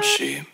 as